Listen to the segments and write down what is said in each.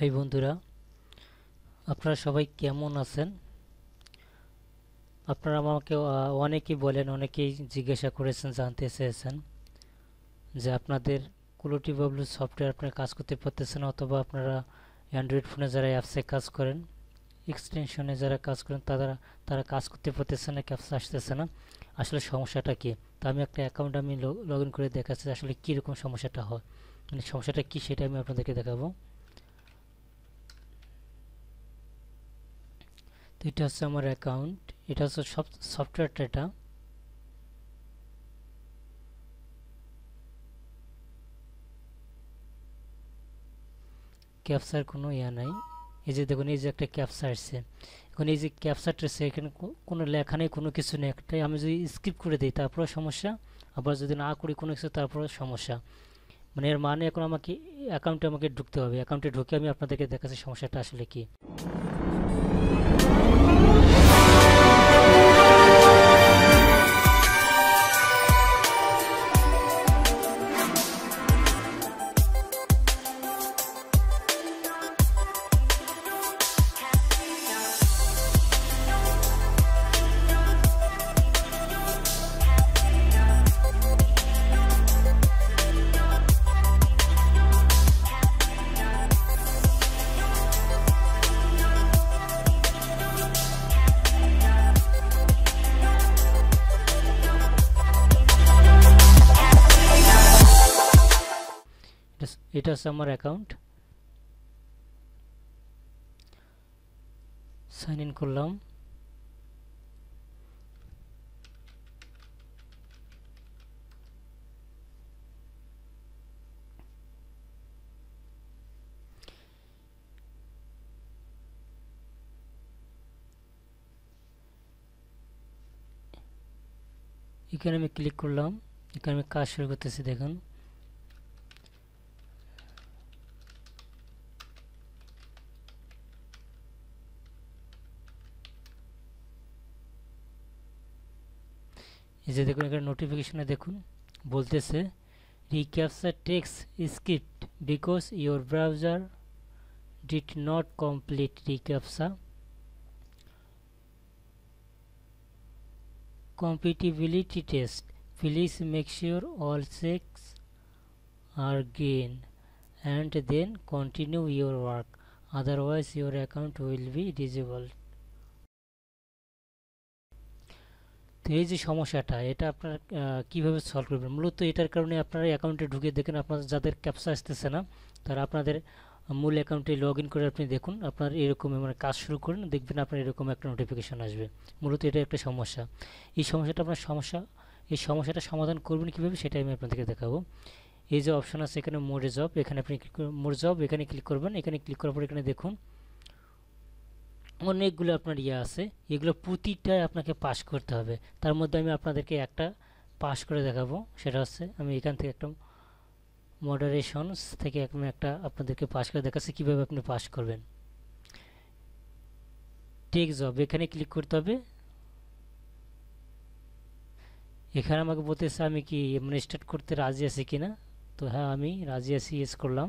High বন্ধুরা, আপনারা সবাই কেমন আছেন? আপনারা আমাকে অনেকেই বলেন, অনেকেই জিজ্ঞাসা করেছেন, জানতে চেয়েছেন যে আপনাদের কুলোটি বাবলু সফটওয়্যার আপনারা কাজ করতে পারতেছেন অথবা আপনারা অ্যান্ড্রয়েড ফোনে যারা অ্যাপসে কাজ করেন এক্সটেনশনে যারা কাজ করেন, তারা তারা কাজ করতে পারতেছে না ক্যাপস আসতেছে না। আসলে সমস্যাটা কী? তা আমি একটা অ্যাকাউন্ট আমি লগ ইন করে দেখাচ্ছি, আসলে কীরকম সমস্যাটা হয়? মানে সমস্যাটা কী সেটা আমি আপনাদেরকে দেখাবো। তো এটা হচ্ছে আমার অ্যাকাউন্ট এটা হচ্ছে সব সফটওয়্যারটা এটা ক্যাপসার কোনো ইয়া নাই। এই যে দেখুন, এই যে একটা ক্যাপসা আসছে। এখন এই যে ক্যাপসারটা আছে এখানে কোনো লেখা নেই, কোনো কিছু নেই। একটাই আমি যদি স্কিপ করে দিই তারপরে সমস্যা। আবার যদি না করি কোনো কিছু তারপরে সমস্যা। মানে এর মানে এখন আমাকে অ্যাকাউন্টে আমাকে ঢুকতে হবে। অ্যাকাউন্টে ঢুকে আমি আপনাদেরকে দেখাচ্ছি সমস্যাটা আসলে কি। এটা হচ্ছে আমার অ্যাকাউন্ট সাইন ইন করলাম। এখানে আমি ক্লিক করলাম। এখানে আমি কাজ শুরু করতেছি, দেখুন। এই যে দেখুন এখানে নোটিফিকেশনে দেখুন বলতেছে recapture text script because your browser did not complete recaptcha compatibility test please make sure all checks are green and then continue your work otherwise your account will be disabled এই যে সমস্যাটা, এটা আপনারা কীভাবে সলভ করবেন? মূলত এটার কারণে আপনারা অ্যাকাউন্টে ঢুকে দেখেন আপনার যাদের ক্যাপসা আসতেছে না, তারা আপনাদের মূল অ্যাকাউন্টে লগ ইন করে আপনি দেখুন, আপনার এরকম মানে কাজ শুরু করেন, দেখবেন আপনার এরকম একটা নোটিফিকেশান আসবে। মূলত এটা একটা সমস্যা। এই সমস্যাটা আপনার সমস্যা, এই সমস্যাটা সমাধান করবেন কীভাবে সেটাই আমি আপনাদেরকে দেখাবো। এই যে অপশান আছে এখানে মোডে জব এখানে আপনি মোড জব এখানে ক্লিক করবেন, এখানে ক্লিক করার পর এখানে দেখুন অনেকগুলো আপনার ইয়ে আছে, এগুলো প্রতিটাই আপনাকে পাস করতে হবে। তার মধ্যে আমি আপনাদেরকে একটা পাস করে দেখাবো, সেটা হচ্ছে আমি এখান থেকে একটা মডারেশনস থেকে আমি একটা আপনাদেরকে পাস করে দেখাচ্ছি, কীভাবে আপনি পাস করবেন। টেক জব এখানে ক্লিক করতে হবে। এখানে আমাকে বলতেছে আমি কি মানে স্টার্ট করতে রাজি আছি কিনা? তো হ্যাঁ আমি রাজি আছি ইয়েস করলাম।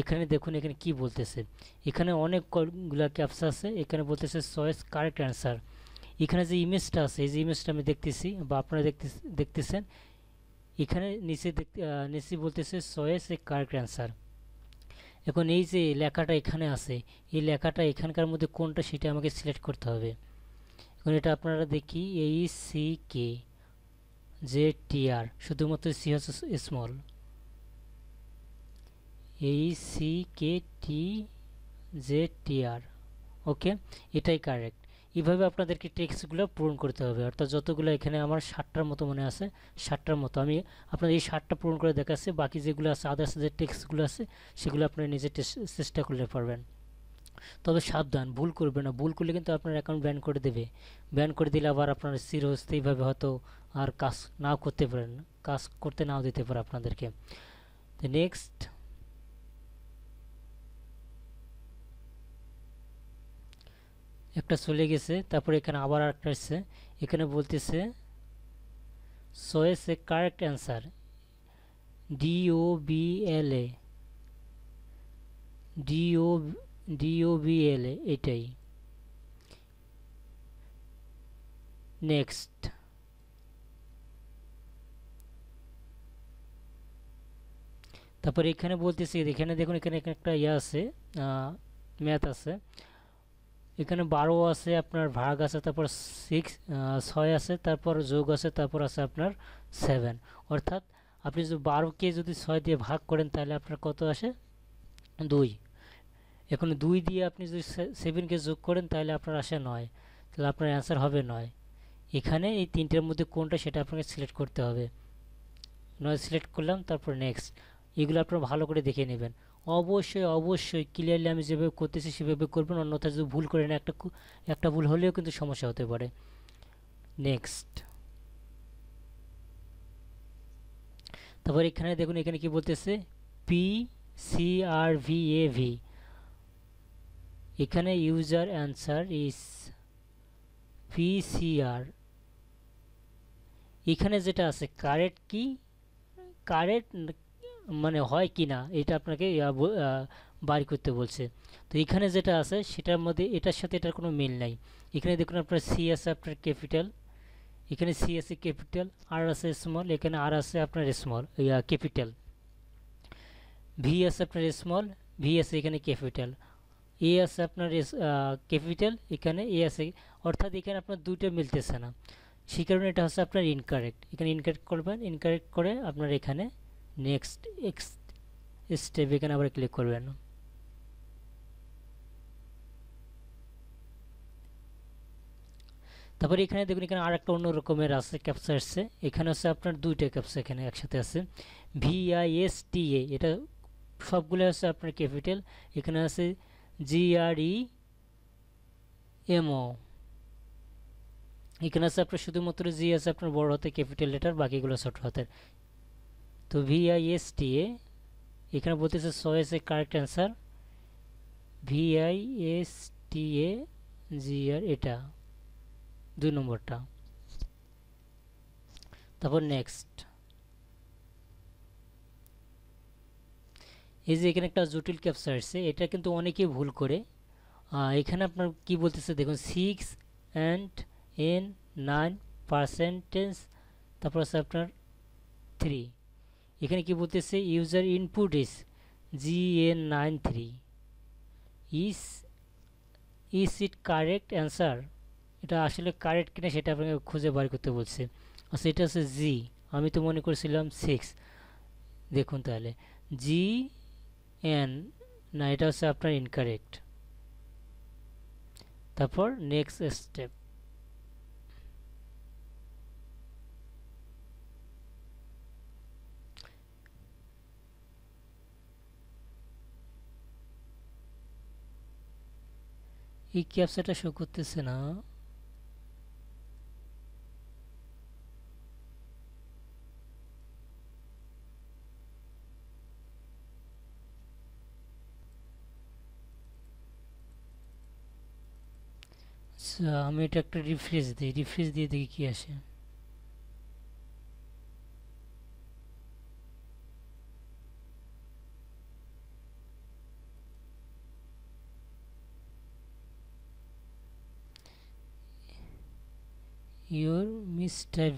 এখানে দেখুন, এখানে কি বলতেছে? এখানে অনেক অনেকগুলা ক্যাপস আছে, এখানে বলতেছে চয়েস কারেক্ট অ্যান্সার এখানে যে ইমেজটা আছে, এই যে ইমেজটা আমি দেখতেছি, বা আপনারা দেখতে, দেখতেছেন, এখানে নিচে দেখতে নিচে বলতেছে চয়েস এ কারেক্ট অ্যান্সার এখন এই যে লেখাটা এখানে আছে, এই লেখাটা এখানকার মধ্যে কোনটা সেটা আমাকে সিলেক্ট করতে হবে। এখন এটা আপনারা দেখি এই সি কে জে টি আর শুধুমাত্র সি হচ্ছে স্মল এই C K T J T R okay এটাই কারেক্ট এইভাবে আপনাদেরকে টেক্সটগুলো পূরণ করতে হবে। অর্থাৎ যতগুলো এখানে আমার ষাটটার মতো মনে আছে, ষাটটার মতো। আমি আপনাদের এই ষাটটা পূরণ করে দেখাচ্ছি, বাকি যেগুলো আছে আদার্স যে টেক্সটগুলো আছে, সেগুলো আপনারা নিজে চেষ্টা করলে পারবেন। তবে সাবধান, ভুল করবে না। ভুল করলে কিন্তু আপনার অ্যাকাউন্ট ব্যান করে দেবে। ব্যান করে দিলে আবার আপনার চিরস্থায়ীভাবে হয়তো আর কাজ নাও করতে পারেন কাজ করতে নাও দিতে পারে আপনাদেরকে। নেক্সট একটা চলে গেছে, তারপরে এখানে আবার একটা আসছে। এখানে বলতেছে choice A correct answer D O B L A D O D O D O B L এটাই। নেক্সট। তারপর এখানে বলতেছি, এখানে দেখুন, এখানে একটা ইয়ে আছে ম্যাথ আছে। এখানে বারো আছে, আপনার ভাগ আছে, তারপর সিক্স ছয় আছে, তারপর যোগ আছে, তারপর আছে আপনার সেভেন অর্থাৎ আপনি যদি বারোকে যদি ছয় দিয়ে ভাগ করেন, তাহলে আপনার কত আসে? দুই। এখন দুই দিয়ে আপনি যদি সেভেনকে যোগ করেন, তাহলে আপনার আসে নয়। তাহলে আপনার অ্যান্সার হবে নয়। এখানে এই তিনটের মধ্যে কোনটা, সেটা আপনাকে সিলেক্ট করতে হবে। নয় সিলেক্ট করলাম, তারপর নেক্সট এগুলো আপনারা ভালো করে দেখে নেবেন। অবশ্যই অবশ্যই ক্লিয়ারলি আমি যেভাবে করতেছি সেভাবে করবেন অন্যথা যদি ভুল করেন একটা একটা ভুল হলেও কিন্তু সমস্যা হতে পারে। নেক্সট তারপর এখানে দেখুন, এখানে কি বলতেছে? P C R V A V এখানে user answer is P C R এখানে যেটা আছে কারেক্ট কি? কারেক্ট মানে হয় কি না এটা আপনাকে বাড়ি করতে বলছে। তো এখানে যেটা আছে, সেটার মধ্যে, এটার সাথে এটার কোনো মিল নাই। এখানে দেখুন আপনার সি আছে আপনার ক্যাপিটাল এখানে সি আছে ক্যাপিটাল আর আছে স্মল এখানে আর আছে আপনার স্মল ক্যাপিটাল ভি আছে আপনার স্মল ভি আছে এখানে ক্যাপিটাল এ আছে আপনার ক্যাপিটাল এখানে এ আছে অর্থাৎ এখানে আপনার দুইটা মিলতেছে না। সেই কারণে এটা হচ্ছে আপনার ইনকারেক্ট এখানে ইনকারেক্ট করবেন ইনকারেক্ট করে আপনার এখানে নেক্সট এক্স স্টেপ এখানে আবার ক্লিক করবেন। তারপরে এখানে দেখুন, এখানে আর একটা অন্য রকমের আছে ক্যাপসা আসছে। এখানে হচ্ছে আপনার দুইটা ক্যাপসা এখানে একসাথে আছে। V I S T A এটা সবগুলো আছে আপনার ক্যাপিটাল এখানে আছে জি আর ই এমও এখানে আছে আপনার শুধুমাত্র জি আছে আপনার বড় হাতে ক্যাপিটাল লেটার বাকিগুলো ছোট হাতের। তো ভি এখানে বলতেছে choice A correct answer V I S T A G R এটা, দুই নম্বরটা। তারপর নেক্সট এই যে এখানে একটা জটিল ক্যাপসা আসছে, এটা কিন্তু অনেকেই ভুল করে। এখানে আপনার কি বলতেছে দেখুন six and N nine percentage তারপর আছে আপনার থ্রি এখানে কি বলতেছে? User input is G N nine three is is it correct answer এটা আসলে কারেক্ট কিনা সেটা আপনাকে খুঁজে বার করতে বলছে। আচ্ছা এটা হচ্ছে জি আমি তো মনে করছিলাম সিক্স দেখুন তাহলে। জি এন না, এটা হচ্ছে আপনার ইনকারেক্ট তারপর নেক্সট স্টেপ এই ক্যাপসাটা শো করতেছে না। আচ্ছা আমি এটা একটা রিফ্রেশ দিই রিফ্রেশ দিয়ে দেখি কি আসে।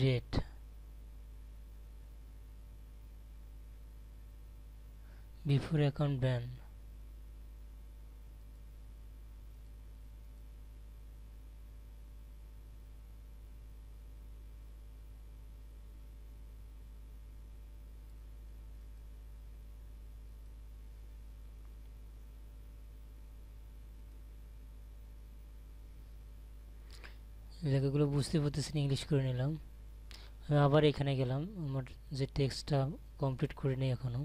Rate before account ban জায়গাগুলো বুঝতে পারতেছেন ইংলিশ করে নিলাম। আমি আবার এখানে গেলাম, আমার যে টেক্সটটা কমপ্লিট করে নিই এখনও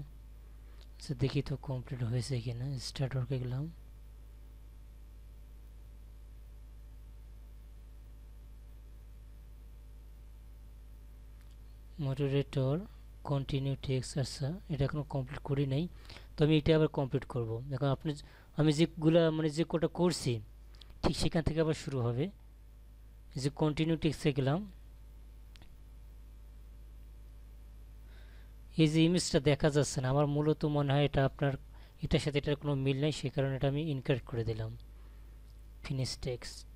আচ্ছা দেখি তো কমপ্লিট হয়েছে কিনা স্টার্ট ওয়ার্কে গেলাম। মডারেটর কন্টিনিউ টেক্সট আচ্ছা এটা এখনও কমপ্লিট করি নাই, তো আমি এটা আবার কমপ্লিট করব। এখন আপনি আমি যেগুলো মানে যে কোটা করছি, ঠিক সেখান থেকে আবার শুরু হবে। যে কন্টিনিউ টেক্সটে গেলাম এই যে ইমেজটা দেখা যাচ্ছে না, আমার মূলত মনে হয় এটা আপনার, এটার সাথে এটার কোনো মিল নেই সে কারণে এটা আমি ইনকারেক্ট করে দিলাম। ফিনিশ টেক্সট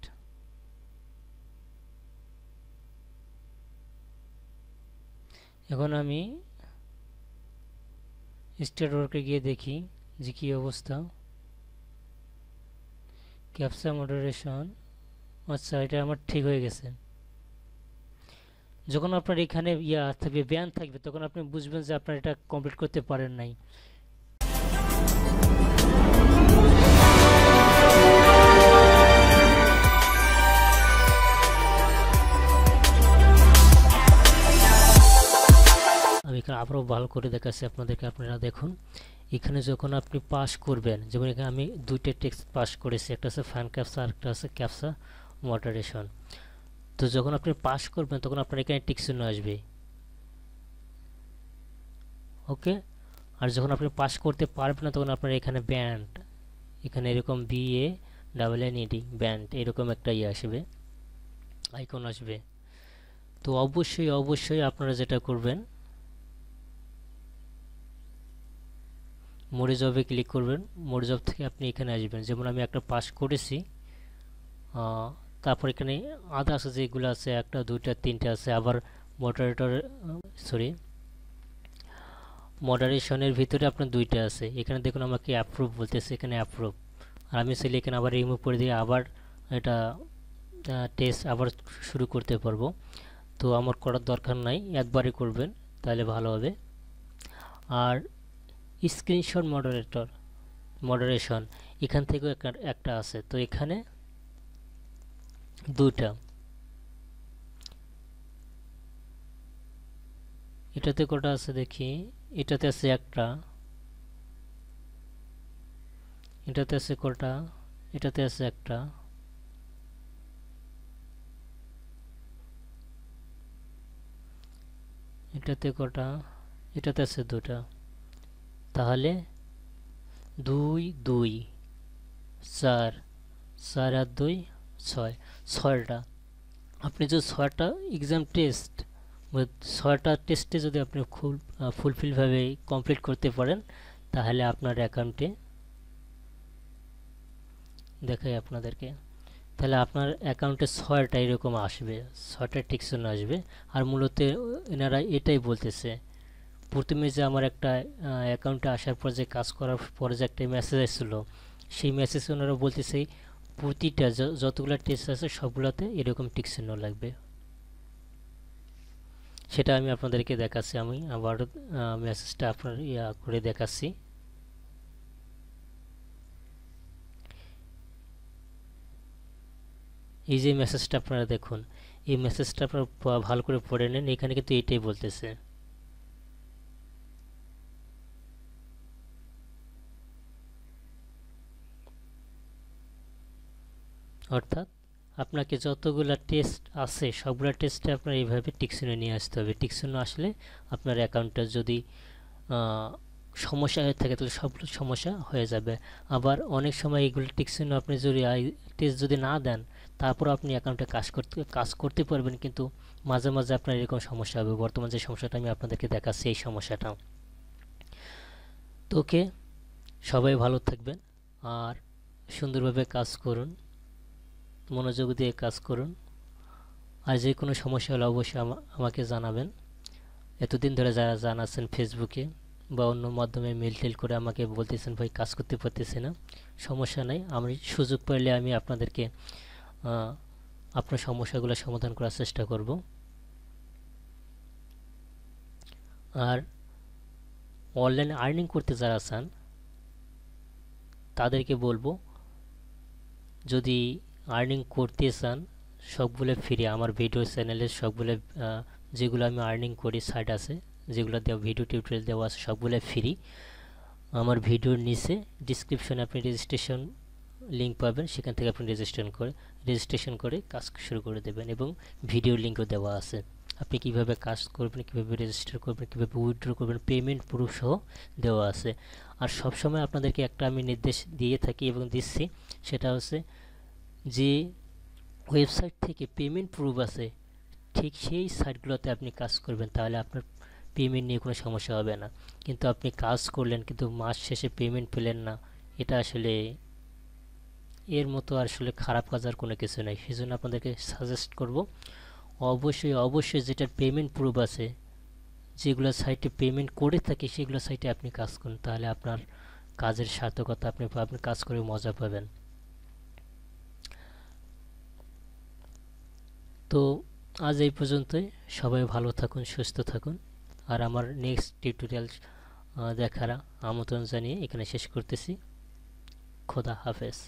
এখন আমি স্টেট ওয়ার্কে গিয়ে দেখি যে কী অবস্থা। ক্যাপসা মডারেশন আচ্ছা এটা আমার ঠিক হয়ে গেছে। যখন আপনার এখানে ইয়া থাকবে ব্যান থাকবে, তখন আপনি বুঝবেন যে আপনার এটা কমপ্লিট করতে পারেন নাই। আমি এখানে আবারও ভালো করে দেখাচ্ছি আপনাদেরকে, আপনারা দেখুন। এখানে যখন আপনি পাস করবেন, যেমন এখানে আমি দুইটা টেক্সট পাস করেছি, একটা আছে ফ্যান ক্যাপসা আর একটা আছে ক্যাপসা মডারেশন তো যখন আপনি পাস করবেন, তখন আপনার এখানে টিক চিহ্ন আসবে। ওকে আর যখন আপনি পাস করতে পারবেন না, তখন আপনার এখানে ব্যান্ড এখানে এরকম B A double N E D band এরকম একটা ইয়ে আসবে আইকন আসবে। তো অবশ্যই অবশ্যই আপনারা যেটা করবেন মোড়ে জবে ক্লিক করবেন। মোড়ে জব থেকে আপনি এখানে আসবেন। যেমন আমি একটা পাস করেছি তারপর এখানে আদার্স যেগুলো আছে, একটা, দুইটা, তিনটা আছে, আবার মডারেটর সরি মডারেশনের ভিতরে আপনার দুইটা আছে। এখানে দেখুন আমাকে অ্যাপ্রুভ বলতেছে, এখানে অ্যাপ্রুভ আর আমি চাইলে এখানে আবার রিমুভ করে দিয়ে আবার এটা টেস্ট আবার শুরু করতে পারব। তো আমার করার দরকার নাই, একবারই করবেন, তাহলে ভালো হবে। আর স্ক্রিনশট মডারেটর মডারেশন এখান থেকেও একটা আছে। তো এখানে দুটা এটাতে কটা আছে দেখি? এটাতে আছে একটা। এটাতে আছে কটা? এটাতে আছে একটা। এটাতে কটা? এটাতে আছে দুটা তাহলে দুই দুই, চার। চার আর দুই ছয়, ছয়টা। আপনি যদি ছয়টা এক্সাম টেস্ট ছয়টা টেস্টে যদি আপনি ফুল ফুলফিলভাবে কমপ্লিট করতে পারেন, তাহলে আপনার অ্যাকাউন্টে দেখাই আপনাদেরকে। তাহলে আপনার অ্যাকাউন্টে ছয়টা এরকম আসবে, ছয়টা টিকশন আসবে। আর মূলত এনারা এটাই বলতেছে, প্রথমে যে আমার একটা অ্যাকাউন্টে আসার পর যে কাজ করার পরে যে একটা মেসেজ এসেছিল সেই মেসেজ ওনারা বলতেছে প্রতিটা যতগুলো টেস্ট আছে, সবগুলোতে এরকম টিক লাগবে। সেটা আমি আপনাদেরকে দেখাচ্ছি, আমি আবার মেসেজটা আপনার ইয়া করে দেখাচ্ছি। এই যে মেসেজটা আপনারা দেখুন, এই মেসেজটা আপনারা ভালো করে পড়ে নেন, এখানে কিন্তু এইটাই বলতেছে। অর্থাৎ আপনাকে যতগুলো টেস্ট আছে, সবগুলো টেস্টে আপনার এইভাবে টিকশনে নিয়ে আসতে হবে। টিকশনে আসলে আপনার অ্যাকাউন্টটা যদি সমস্যা হয়ে থাকে তাহলে সবগুলো সমস্যা হয়ে যাবে। আবার অনেক সময় এইগুলো টিকশনে আপনি যদি টেস্ট যদি না দেন তারপর আপনি অ্যাকাউন্টে কাজ করতে কাজ করতে পারবেন কিন্তু মাঝে মাঝে আপনার এরকম সমস্যা হবে। বর্তমান যে সমস্যাটা আমি আপনাদেরকে দেখাচ্ছি, এই সমস্যাটা। তো ওকে, সবাই ভালো থাকবেন আর সুন্দরভাবে কাজ করুন। মনোযোগ দিয়ে কাজ করুন। আর যে কোনো সমস্যা হলে অবশ্যই আমাকে জানাবেন। এতদিন ধরে যারা জানাচ্ছেন ফেসবুকে বা অন্য মাধ্যমে মেল টেল করে আমাকে বলতেছেন, ভাই, কাজ করতে পারতেছি না, সমস্যা নাই। আমি সুযোগ পাইলে আমি আপনাদেরকে আপনার সমস্যাগুলো সমাধান করার চেষ্টা করব। আর অনলাইন আর্নিং করতে যারা চান তাদেরকে বলব, যদি আর্নিং করতে চান, সবগুলো ফ্রি আমার ভিডিও চ্যানেলে সবগুলো যেগুলো আমি আর্নিং করি সাইট আছে, যেগুলো দেওয়া ভিডিও টিউটোরিয়াল দেওয়া আছে, সবগুলো ফ্রি আমার ভিডিওর নিচে ডিসক্রিপশনে আপনি রেজিস্ট্রেশন লিঙ্ক পাবেন, সেখান থেকে আপনি রেজিস্ট্রেশন করে রেজিস্ট্রেশন করে কাজ শুরু করে দেবেন এবং ভিডিও লিঙ্কও দেওয়া আছে। আপনি কীভাবে কাজ করবেন, কীভাবে রেজিস্টার করবেন, কীভাবে উইথড্র করবেন পেমেন্ট প্রুফ সহ দেওয়া আছে। আর সবসময় আপনাদেরকে একটা আমি নির্দেশ দিয়ে থাকি এবং দিচ্ছি, সেটা হচ্ছে যে ওয়েবসাইট থেকে পেমেন্ট প্রুফ আছে, ঠিক সেই সাইটগুলোতে আপনি কাজ করবেন, তাহলে আপনার পেমেন্ট নিয়ে কোনো সমস্যা হবে না। কিন্তু আপনি কাজ করলেন, কিন্তু মাস শেষে পেমেন্ট পেলেন না, এটা আসলে এর মতো আসলে খারাপ কাজ আর কোনো কিছু নেই। সেই জন্য আপনাদেরকে সাজেস্ট করব, অবশ্যই অবশ্যই যেটার পেমেন্ট প্রুফ আছে, যেগুলো সাইটে পেমেন্ট করে থাকে, সেগুলো সাইটে আপনি কাজ করুন, তাহলে আপনার কাজের সার্থকতা, আপনি পাবেন কাজ করে মজা পাবেন। তো আজ এই পর্যন্তই। সবাই ভালো থাকুন, সুস্থ থাকুন। আর আমার নেক্সট টিউটোরিয়াল দেখার আমন্ত্রণ জানিয়ে এখানে শেষ করতেছি। খোদা হাফেজ।